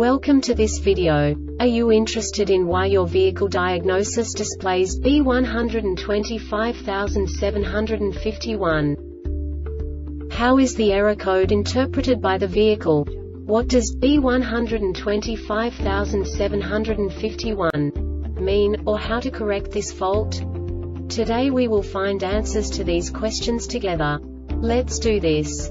Welcome to this video. Are you interested in why your vehicle diagnosis displays B125751? How is the error code interpreted by the vehicle? What does B125751 mean, or how to correct this fault? Today we will find answers to these questions together. Let's do this.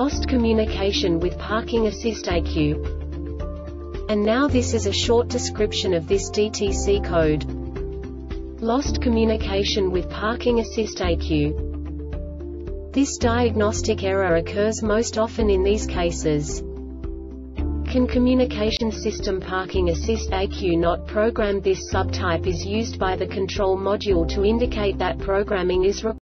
Lost communication with parking assist ECU. And now this is a short description of this DTC code. Lost communication with parking assist ECU. This diagnostic error occurs most often in these cases. CAN communication system parking assist ECU not programmed This subtype is used by the control module to indicate that programming is required.